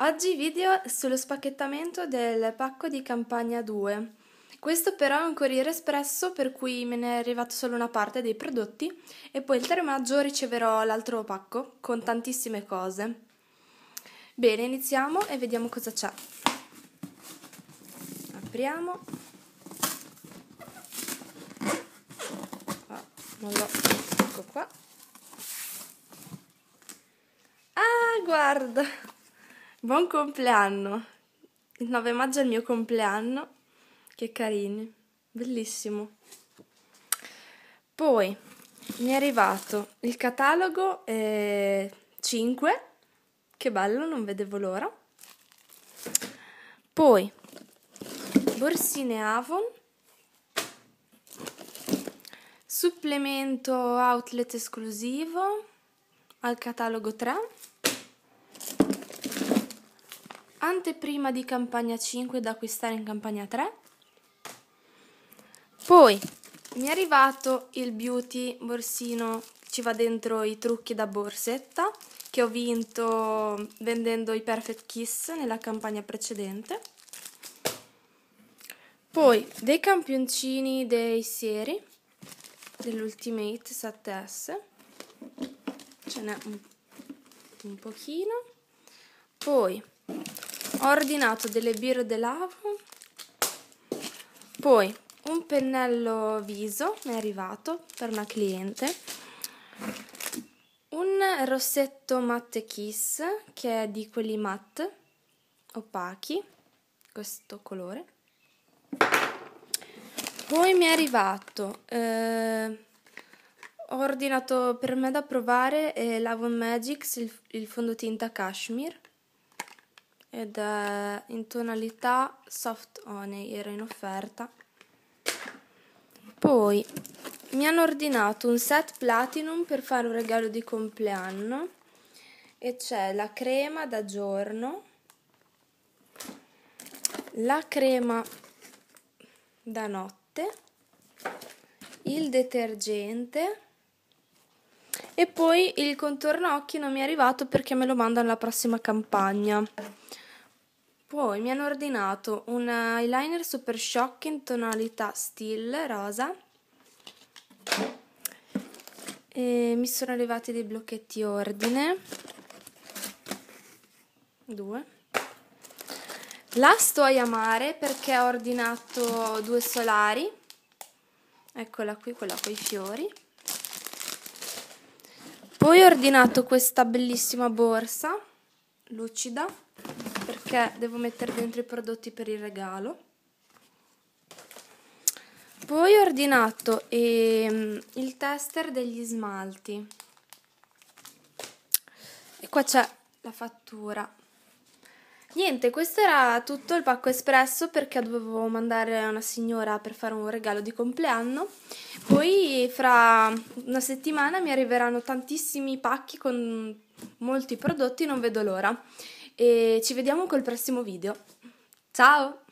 Oggi video sullo spacchettamento del pacco di campagna 2. Questo però è un corriere espresso per cui me ne è arrivato solo una parte dei prodotti e poi il 3 maggio riceverò l'altro pacco con tantissime cose. Bene, iniziamo e vediamo cosa c'è. Apriamo. Oh, non l'ho. Ecco qua. Ah, guarda! Buon compleanno! Il 9 maggio è il mio compleanno. Che carini, bellissimo. Poi mi è arrivato il catalogo eh, 5, che bello, non vedevo l'ora. Poi borsine Avon, supplemento outlet esclusivo al catalogo 3 anteprima di campagna 5 da acquistare in campagna 3. Poi mi è arrivato il beauty borsino, ci va dentro i trucchi da borsetta che ho vinto vendendo i Perfect Kiss nella campagna precedente. Poi dei campioncini dei sieri dell'Ultimate 7S, ce n'è un, un pochino. Poi ho ordinato delle birre dell'Avon, poi un pennello viso mi è arrivato per una cliente, un rossetto matte kiss che è di quelli matte opachi, questo colore. Poi mi è arrivato, eh, ho ordinato per me da provare eh, l'Avon Magics, il, il fondotinta cashmere ed è in tonalità soft honey, era in offerta. Poi mi hanno ordinato un set platinum per fare un regalo di compleanno e c'è la crema da giorno, la crema da notte, il detergente e poi il contorno occhi non mi è arrivato perché me lo mandano alla prossima campagna. Poi mi hanno ordinato un eyeliner super shock in tonalità still rosa. E mi sono arrivati dei blocchetti ordine. Due. La sto a amare perché ho ordinato due solari. Eccola qui quella con i fiori poi ho ordinato questa bellissima borsa lucida perché devo mettere dentro i prodotti per il regalo. Poi ho ordinato ehm, il tester degli smalti. E qua c'è la fattura. Niente, questo era tutto il pacco espresso perché dovevo mandare a una signora per fare un regalo di compleanno. Poi fra una settimana mi arriveranno tantissimi pacchi con molti prodotti, non vedo l'ora e ci vediamo col prossimo video. Ciao!